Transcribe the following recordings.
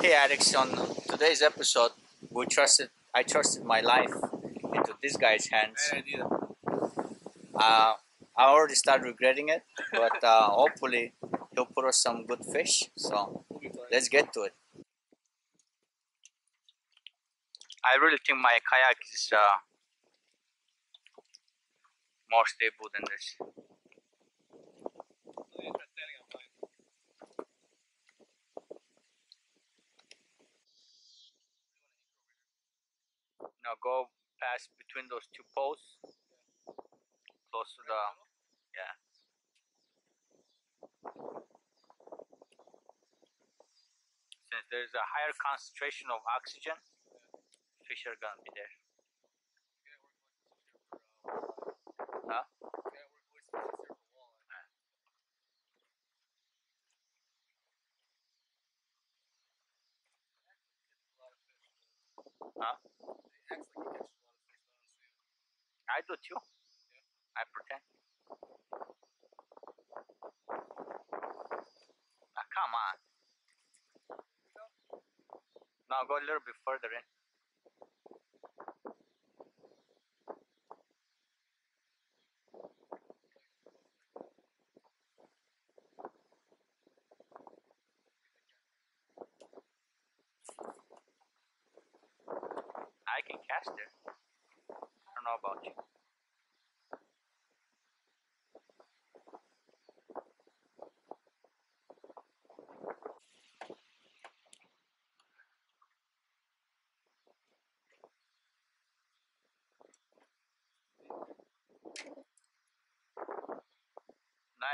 Hey Alex, on today's episode, we trusted I trusted my life into this guy's hands. Uh, I already started regretting it, but uh, hopefully he'll put us some good fish. So We'll be fine. let's get to it. I really think my kayak is uh, more stable than this. Oh, yeah, try standing on mine. Now go past between those two posts, close to the yeah. Since there's a higher concentration of oxygen, fish are gonna be there. Huh? Yeah, we're going to here for walleye. A lot of fish. Huh? They act like he catches a lot of fish, but honestly, I do too. I pretend. Ah, come on. Now go a little bit further in. I can cast it. I don't know about you.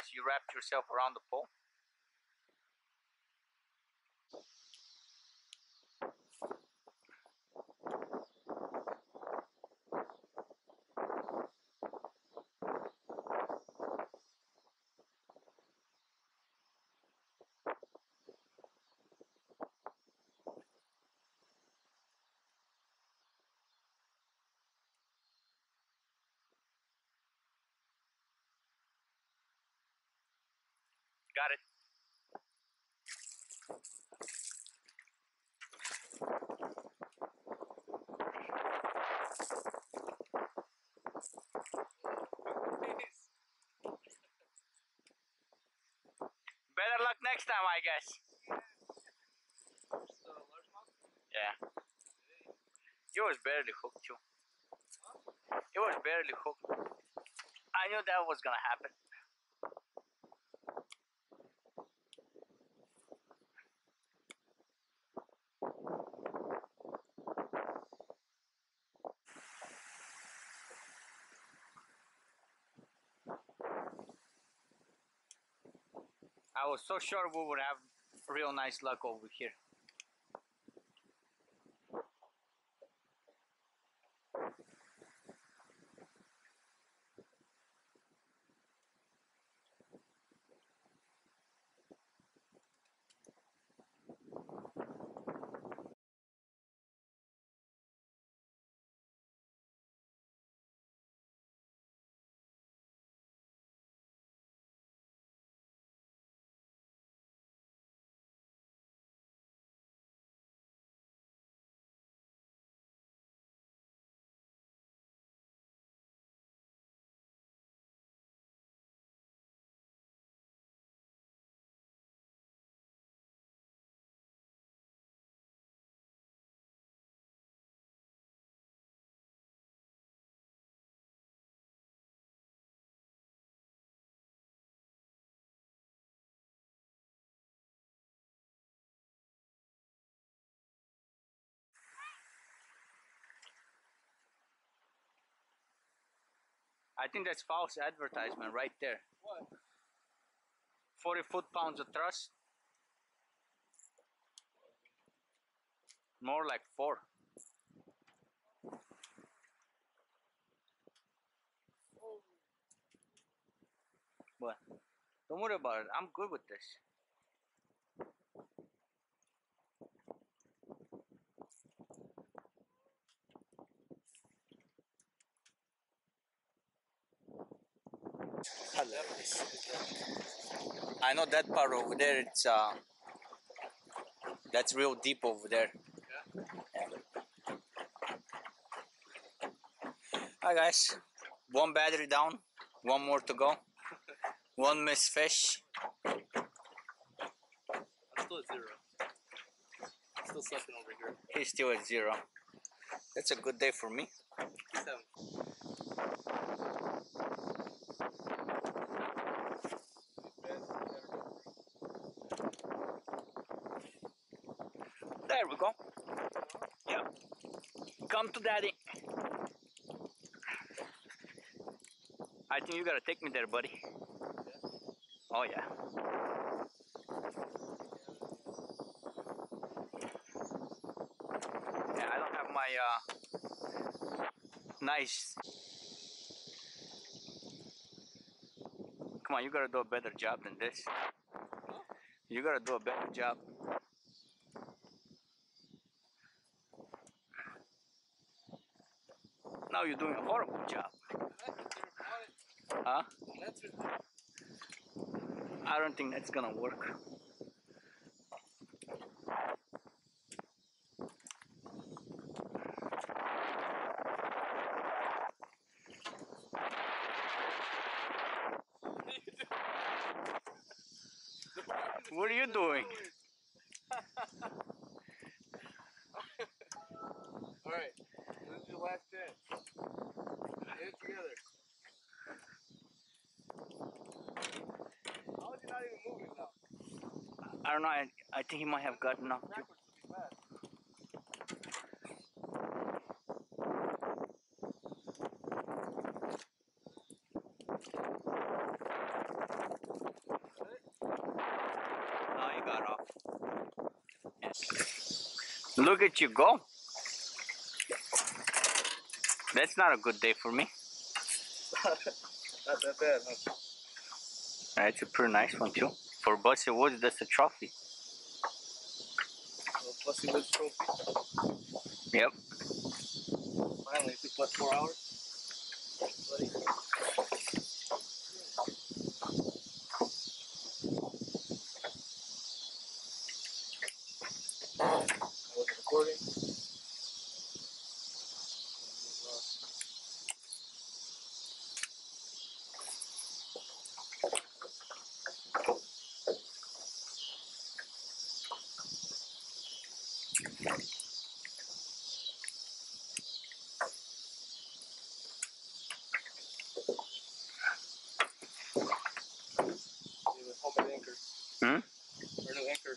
Nice, you wrapped yourself around the pole. Got it. Better luck next time, I guess. Yeah. It was barely hooked too. It was barely hooked. I knew that was gonna happen. I was so sure we would have real nice luck over here. I think that's false advertisement right there. What? 40 foot pounds of thrust. More like four. What? Don't worry about it. I'm good with this. I know that part over there. It's uh, That's real deep over there. Yeah. Hi guys. One battery down. One more to go. One missed fish. I'm still at zero. Still sucking over here. He's still at zero. That's a good day for me. Seven. There we go. Yep. Come to daddy. I think you gotta take me there, buddy. Oh yeah. Yeah, I don't have my uh nice Come on, you gotta do a better job than this. You gotta do a better job. Now you're doing a horrible job. Huh? I don't think that's gonna work. What are you doing? Alright, this is your last chance. Get it together. How is he not even moving now? I don't know. I, I think he might have gotten knocked. too. Backwards would be oh, bad. No, he got off. Look at you go. That's not a good day for me. Not that bad, huh? That's a pretty nice one too. For Busse Woods, that's a trophy. Well, plus he trophy. Yep. Finally, it took what, four hours? Buddy. I wasn't recording. He was home at anchor. Hmm? Or new anchor.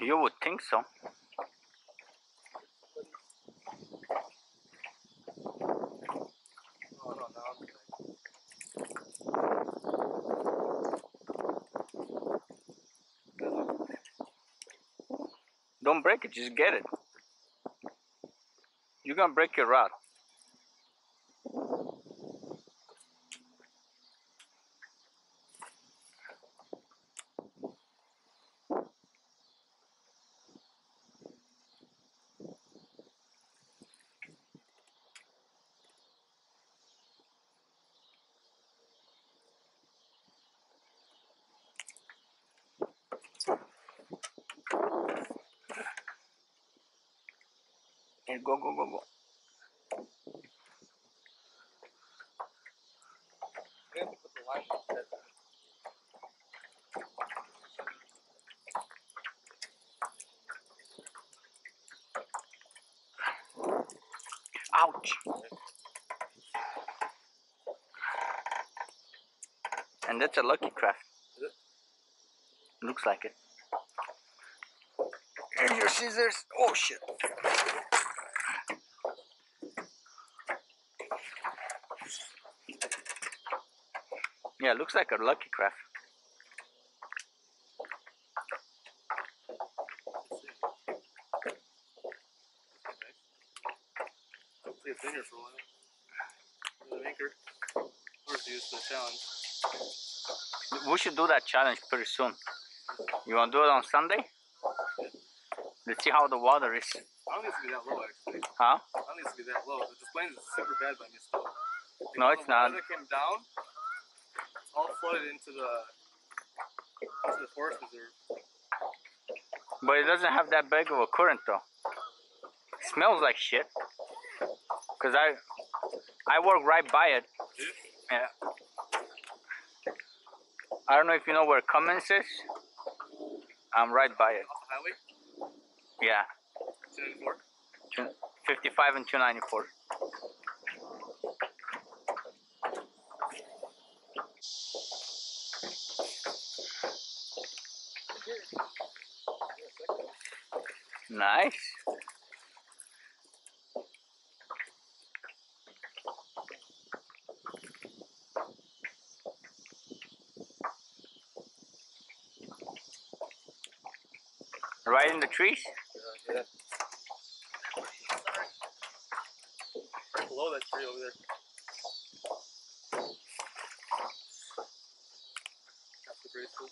You would think so. Don't break it, just get it. You're gonna break your rod. Here, go, go, go, go. We have to put the line on the head. Ouch. And that's a Lucky Craft. Looks like it. paper, scissors. Oh shit. Yeah, looks like a Lucky Craft. Hopefully it's in here for a while. The anchor. Or use the challenge. We should do that challenge pretty soon. You want to do it on Sunday? Let's see how the water is. I don't need to be that low actually. Huh? I don't need to be that low. The plane is super bad by. No, it's the not. water came down, all flooded into the into the forest reserve. But it doesn't have that big of a current though. smells like shit. Cause I I work right by it. Yeah. I don't know if you know where Cummins is. I'm right by it. off the highway, Yeah. 294? 55 and 294. Nice. Right in the trees? Yeah, below that tree over there. That's the.